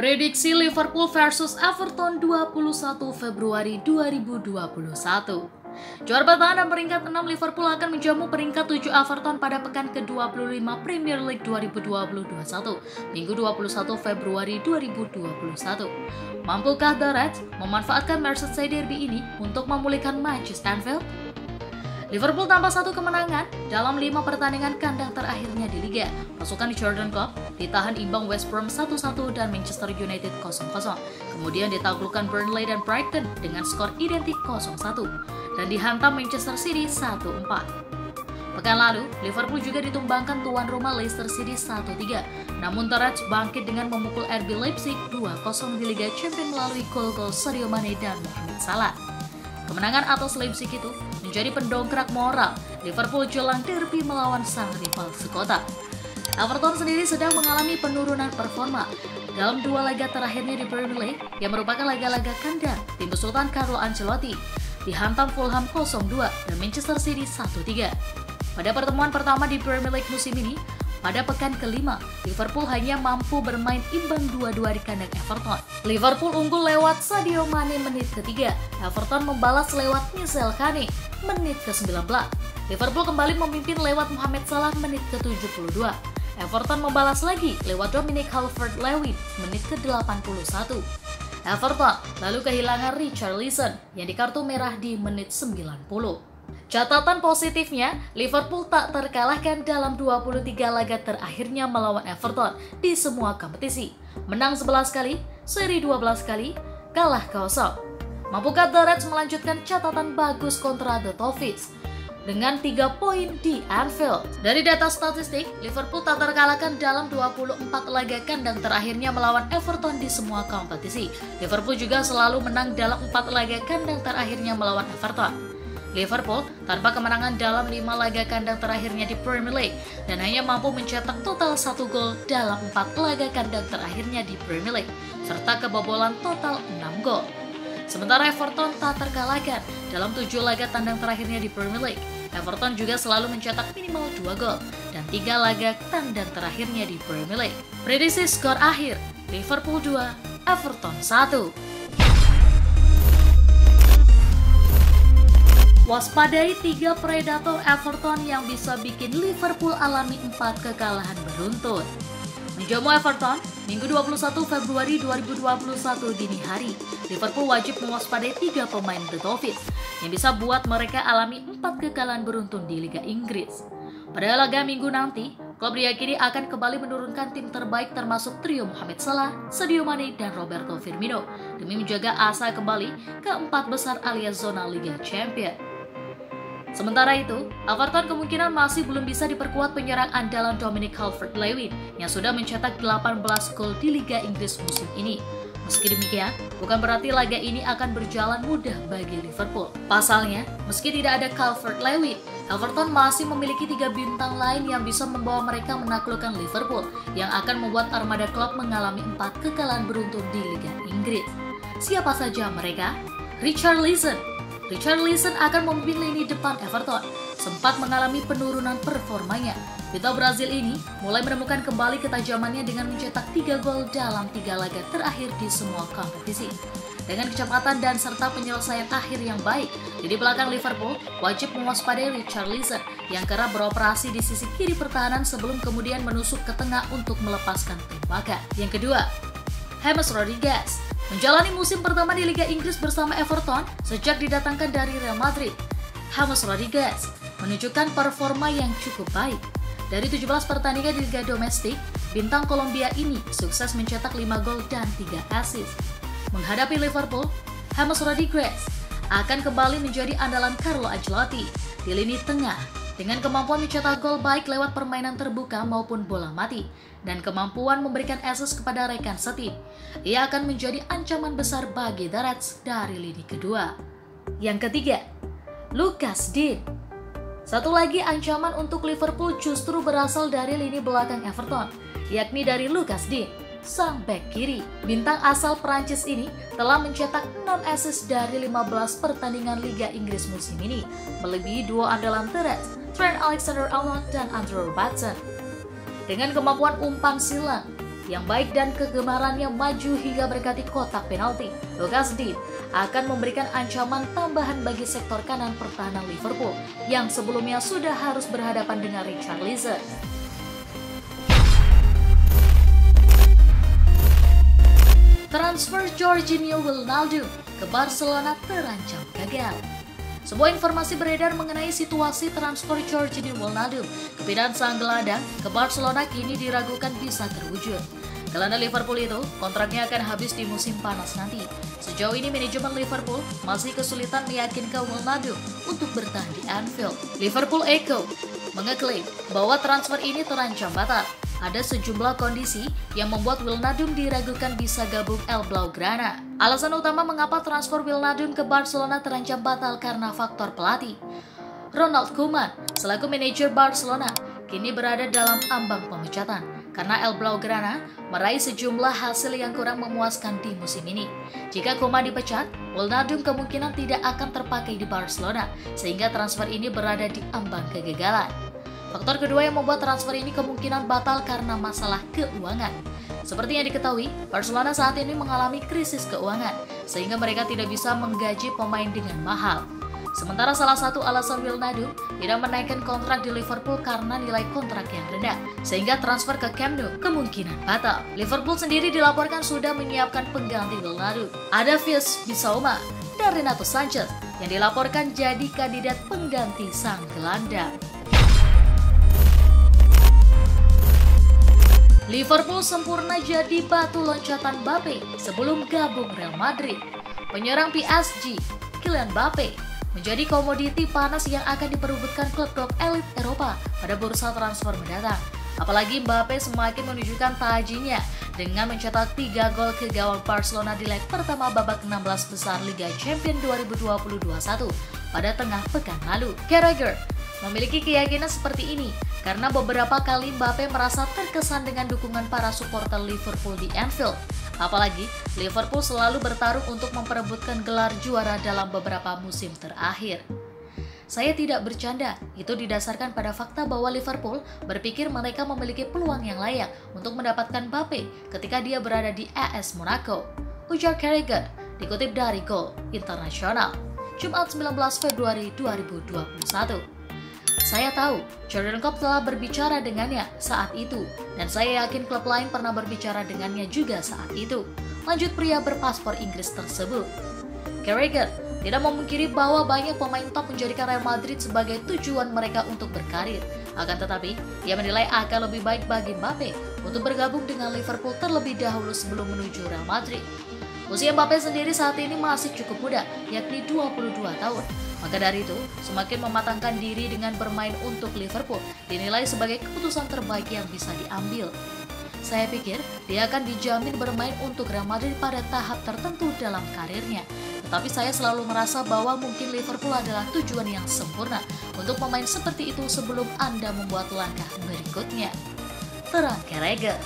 Prediksi Liverpool versus Everton 21 Februari 2021. Juara bertahan dan peringkat 6 Liverpool akan menjamu peringkat 7 Everton pada pekan ke-25 Premier League 2021, Minggu 21 Februari 2021. Mampukah The Reds memanfaatkan Merseyside Derby ini untuk memulihkan Manchester Anfield? Liverpool tanpa satu kemenangan dalam lima pertandingan kandang terakhirnya di Liga. Pasukan Jordan Klopp ditahan imbang West Brom 1-1 dan Manchester United 0-0. Kemudian ditaklukkan Burnley dan Brighton dengan skor identik 0-1 dan dihantam Manchester City 1-4. Pekan lalu, Liverpool juga ditumbangkan tuan rumah Leicester City 1-3. Namun Reds bangkit dengan memukul RB Leipzig 2-0 di Liga Champions melalui gol-gol Sadio Mane dan Mohamed Salah. Kemenangan atas Leipzig itu menjadi pendongkrak moral Liverpool jelang derby melawan sang rival sekota. Everton sendiri sedang mengalami penurunan performa dalam dua laga terakhirnya di Premier League yang merupakan laga-laga kandang tim besutan Carlo Ancelotti dihantam Fulham 0-2 dan Manchester City 1-3. Pada pertemuan pertama di Premier League musim ini, pada pekan kelima, Liverpool hanya mampu bermain imbang 2-2 di kandang Everton. Liverpool unggul lewat Sadio Mane menit ketiga. Everton membalas lewat Michel Kane menit ke-19. Liverpool kembali memimpin lewat Mohamed Salah menit ke-72. Everton membalas lagi lewat Dominic Calvert-Lewin menit ke-81. Everton lalu kehilangan Richard Leeson yang di kartu merah di menit 90. Catatan positifnya, Liverpool tak terkalahkan dalam 23 laga terakhirnya melawan Everton di semua kompetisi. Menang 11 kali, seri 12 kali, kalah kosong. Mampukah The Reds melanjutkan catatan bagus kontra The Toffees? dengan 3 poin di Anfield. Dari data statistik, Liverpool tak terkalahkan dalam 24 laga kandang terakhirnya melawan Everton di semua kompetisi. Liverpool juga selalu menang dalam 4 laga kandang terakhirnya melawan Everton. Liverpool tanpa kemenangan dalam lima laga kandang terakhirnya di Premier League dan hanya mampu mencetak total satu gol dalam empat laga kandang terakhirnya di Premier League serta kebobolan total 6 gol. Sementara Everton tak terkalahkan dalam tujuh laga tandang terakhirnya di Premier League. Everton juga selalu mencetak minimal dua gol dan tiga laga tandang terakhirnya di Premier League. Prediksi skor akhir, Liverpool 2, Everton 1. Waspadai tiga predator Everton yang bisa bikin Liverpool alami empat kekalahan beruntun. Menjamu Everton, Minggu 21 Februari 2021 dini hari, Liverpool wajib mewaspadai tiga pemain The Toffees yang bisa buat mereka alami empat kekalahan beruntun di Liga Inggris. Pada laga minggu nanti, klub diyakini akan kembali menurunkan tim terbaik termasuk trio Mohamed Salah, Sadio Mane, dan Roberto Firmino demi menjaga asa kembali ke empat besar alias zona Liga Champions. Sementara itu, Everton kemungkinan masih belum bisa diperkuat penyerang andalan Dominic Calvert-Lewin yang sudah mencetak 18 gol di Liga Inggris musim ini. Meski demikian, bukan berarti laga ini akan berjalan mudah bagi Liverpool. Pasalnya, meski tidak ada Calvert-Lewin, Everton masih memiliki tiga bintang lain yang bisa membawa mereka menaklukkan Liverpool yang akan membuat armada klub mengalami empat kekalahan beruntun di Liga Inggris. Siapa saja mereka? Richard Leeson, Richard Leeson akan memimpin lini depan Everton, sempat mengalami penurunan performanya. Bintang Brazil ini mulai menemukan kembali ketajamannya dengan mencetak 3 gol dalam tiga laga terakhir di semua kompetisi. Dengan kecepatan dan serta penyelesaian akhir yang baik, di belakang Liverpool wajib mewaspadai Richard Leeson yang kerap beroperasi di sisi kiri pertahanan sebelum kemudian menusuk ke tengah untuk melepaskan tembakan. Yang kedua, James Rodriguez Menjalani musim pertama di Liga Inggris bersama Everton sejak didatangkan dari Real Madrid, James Rodriguez menunjukkan performa yang cukup baik. Dari 17 pertandingan di Liga Domestik, bintang Kolombia ini sukses mencetak 5 gol dan 3 assist. Menghadapi Liverpool, James Rodriguez akan kembali menjadi andalan Carlo Ancelotti di lini tengah dengan kemampuan mencetak gol baik lewat permainan terbuka maupun bola mati, dan kemampuan memberikan assist kepada rekan setim, ia akan menjadi ancaman besar bagi The Reds dari lini kedua. Yang ketiga, Lucas Dean. Satu lagi ancaman untuk Liverpool justru berasal dari lini belakang Everton, yakni dari Lucas Dean sang back kiri. Bintang asal Prancis ini telah mencetak 6 assist dari 15 pertandingan Liga Inggris musim ini, melebihi dua andalan Teres, Trent Alexander-Arnold dan Andrew Robertson. Dengan kemampuan umpan silang, yang baik dan kegemarannya maju hingga berkati kotak penalti. Lucas Deep akan memberikan ancaman tambahan bagi sektor kanan pertahanan Liverpool yang sebelumnya sudah harus berhadapan dengan Richarlison. Transfer Jorginho Wijnaldum ke Barcelona terancam gagal. Sebuah informasi beredar mengenai situasi transfer Jorginho Wijnaldum kepindahan sang gelandang ke Barcelona kini diragukan bisa terwujud. Gelandang Liverpool itu kontraknya akan habis di musim panas nanti. Sejauh ini manajemen Liverpool masih kesulitan meyakinkan Wijnaldum untuk bertahan di Anfield. Liverpool Echo mengeklaim bahwa transfer ini terancam batal ada sejumlah kondisi yang membuat Wilnadum diragukan bisa gabung El Blaugrana. Alasan utama mengapa transfer Wilnadum ke Barcelona terancam batal karena faktor pelatih. Ronald Koeman, selaku manajer Barcelona, kini berada dalam ambang pemecatan karena El Blaugrana meraih sejumlah hasil yang kurang memuaskan di musim ini. Jika Koeman dipecat, Wilnadum kemungkinan tidak akan terpakai di Barcelona, sehingga transfer ini berada di ambang kegagalan. Faktor kedua yang membuat transfer ini kemungkinan batal karena masalah keuangan. Seperti yang diketahui, Barcelona saat ini mengalami krisis keuangan, sehingga mereka tidak bisa menggaji pemain dengan mahal. Sementara salah satu alasan Wilnadum tidak menaikkan kontrak di Liverpool karena nilai kontrak yang rendah, sehingga transfer ke Camp Nou kemungkinan batal. Liverpool sendiri dilaporkan sudah menyiapkan pengganti Wilnadum. Ada Fils Bisauma dan Renato Sanchez yang dilaporkan jadi kandidat pengganti sang gelandang. Liverpool sempurna jadi batu loncatan Mbappe sebelum gabung Real Madrid. Penyerang PSG, Kylian Mbappe, menjadi komoditi panas yang akan diperebutkan klub-klub elit Eropa pada bursa transfer mendatang. Apalagi Mbappe semakin menunjukkan tajinya dengan mencetak 3 gol ke gawang Barcelona di leg pertama babak 16 besar Liga Champions 2020-21 pada tengah pekan lalu. Carragher memiliki keyakinan seperti ini karena beberapa kali Mbappe merasa terkesan dengan dukungan para supporter Liverpool di Anfield. Apalagi Liverpool selalu bertarung untuk memperebutkan gelar juara dalam beberapa musim terakhir. Saya tidak bercanda, itu didasarkan pada fakta bahwa Liverpool berpikir mereka memiliki peluang yang layak untuk mendapatkan Mbappe ketika dia berada di AS Monaco. Ujar Carragher, dikutip dari Goal Internasional, Jumat 19 Februari 2021. Saya tahu Jordan Klopp telah berbicara dengannya saat itu, dan saya yakin klub lain pernah berbicara dengannya juga saat itu. Lanjut pria berpaspor Inggris tersebut. Carragher tidak memungkiri bahwa banyak pemain top menjadikan Real Madrid sebagai tujuan mereka untuk berkarir. Akan tetapi, ia menilai akan lebih baik bagi Mbappe untuk bergabung dengan Liverpool terlebih dahulu sebelum menuju Real Madrid. Usia Mbappe sendiri saat ini masih cukup muda, yakni 22 tahun. Maka dari itu, semakin mematangkan diri dengan bermain untuk Liverpool dinilai sebagai keputusan terbaik yang bisa diambil. Saya pikir dia akan dijamin bermain untuk Real Madrid pada tahap tertentu dalam karirnya. Tetapi saya selalu merasa bahwa mungkin Liverpool adalah tujuan yang sempurna untuk pemain seperti itu sebelum Anda membuat langkah berikutnya. Terang Carragher.